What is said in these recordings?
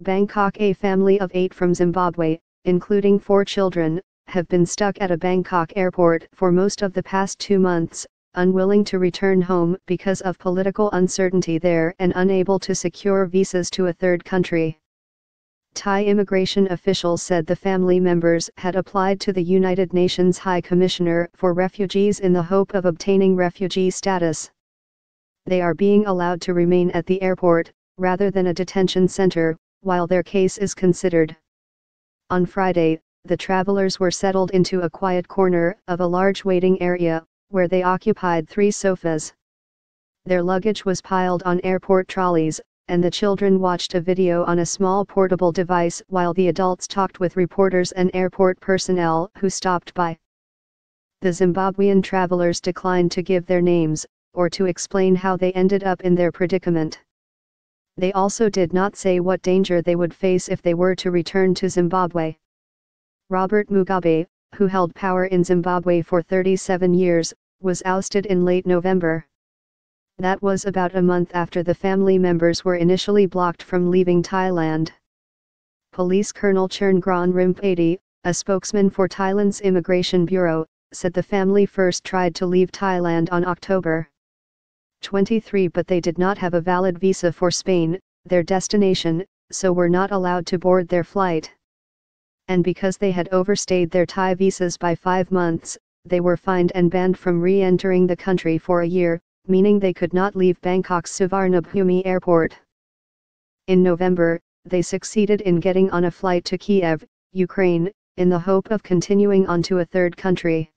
Bangkok A family of eight from Zimbabwe, including four children, have been stuck at a Bangkok airport for most of the past two months, unwilling to return home because of political uncertainty there and unable to secure visas to a third country. Thai immigration officials said the family members had applied to the United Nations High Commissioner for Refugees in the hope of obtaining refugee status. They are being allowed to remain at the airport, rather than a detention center, while their case is considered. On Friday, the travelers were settled into a quiet corner of a large waiting area, where they occupied three sofas. Their luggage was piled on airport trolleys, and the children watched a video on a small portable device while the adults talked with reporters and airport personnel who stopped by. The Zimbabwean travelers declined to give their names, or to explain how they ended up in their predicament. They also did not say what danger they would face if they were to return to Zimbabwe. Robert Mugabe, who held power in Zimbabwe for 37 years, was ousted in late November. That was about a month after the family members were initially blocked from leaving Thailand. Police Colonel Choengron Rimphadee, a spokesman for Thailand's Immigration Bureau, said the family first tried to leave Thailand on October 23 but they did not have a valid visa for Spain, their destination, so were not allowed to board their flight and because they had overstayed their Thai visas by five months, they were fined and banned from re-entering the country for a year, meaning they could not leave Bangkok's Suvarnabhumi airport. In November, they succeeded in getting on a flight to Kiev, Ukraine, in the hope of continuing on to a third country.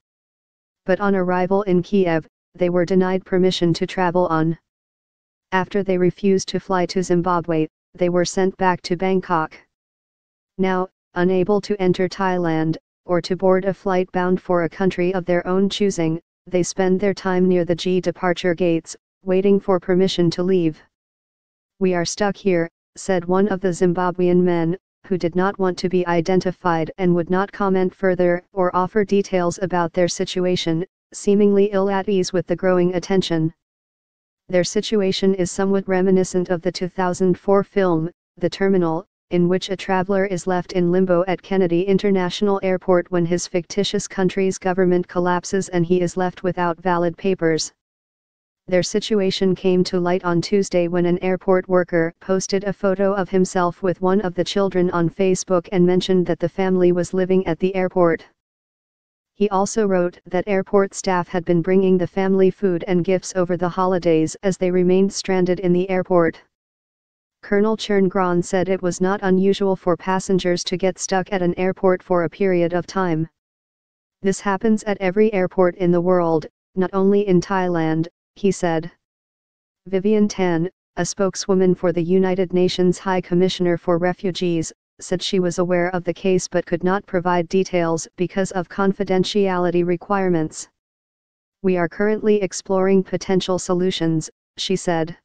But on arrival in Kiev, they were denied permission to travel on. After they refused to fly to Zimbabwe, they were sent back to Bangkok. Now, unable to enter Thailand, or to board a flight bound for a country of their own choosing, they spend their time near the G departure gates, waiting for permission to leave. We are stuck here, said one of the Zimbabwean men, who did not want to be identified and would not comment further or offer details about their situation, seemingly ill at ease with the growing attention. Their situation is somewhat reminiscent of the 2004 film, The Terminal, in which a traveler is left in limbo at Kennedy International Airport when his fictitious country's government collapses and he is left without valid papers. Their situation came to light on Tuesday when an airport worker posted a photo of himself with one of the children on Facebook and mentioned that the family was living at the airport. He also wrote that airport staff had been bringing the family food and gifts over the holidays as they remained stranded in the airport. Colonel Choengron said it was not unusual for passengers to get stuck at an airport for a period of time. This happens at every airport in the world, not only in Thailand, he said. Vivian Tan, a spokeswoman for the United Nations High Commissioner for Refugees, said she was aware of the case but could not provide details because of confidentiality requirements. We are currently exploring potential solutions, she said.